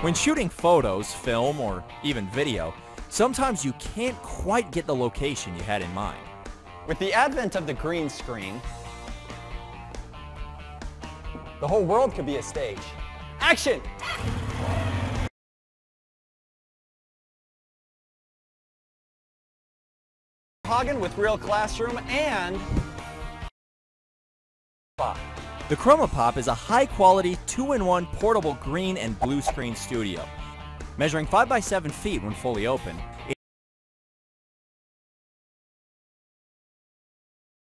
When shooting photos, film, or even video, sometimes you can't quite get the location you had in mind. With the advent of the green screen, the whole world could be a stage. Action! Hagen with Real Classroom and The ChromaPop is a high-quality, two-in-one portable green and blue screen studio. Measuring 5 by 7 feet when fully open,